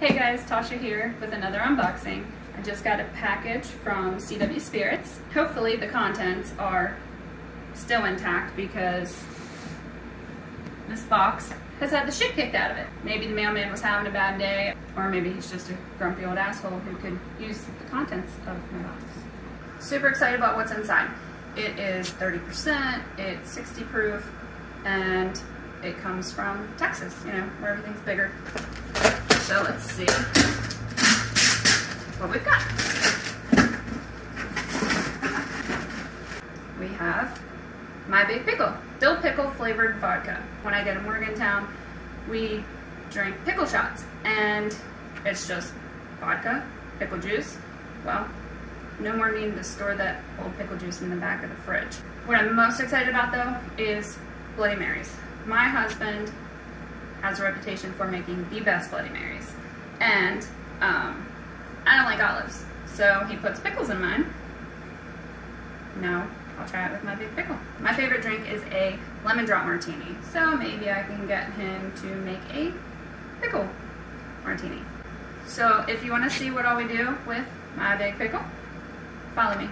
Hey guys, Tasha here with another unboxing. I just got a package from CW Spirits. Hopefully the contents are still intact because this box has had the shit kicked out of it. Maybe the mailman was having a bad day, or maybe he's just a grumpy old asshole who could use the contents of my box. Super excited about what's inside. It is 30%, it's 60 proof, and it comes from Texas, you know, where everything's bigger. So let's see what we've got. We have my big pickle, dill pickle flavored vodka. When I get to Morgantown, we drink pickle shots, and it's just vodka, pickle juice. Well, no more needing to store that old pickle juice in the back of the fridge. What I'm most excited about though is Bloody Marys. My husband has a reputation for making the best Bloody Marys. And um, I don't like olives, so he puts pickles in mine. No, I'll try it with my big pickle. My favorite drink is a lemon drop martini, so maybe I can get him to make a pickle martini. So if you want to see what all we do with my big pickle, follow me.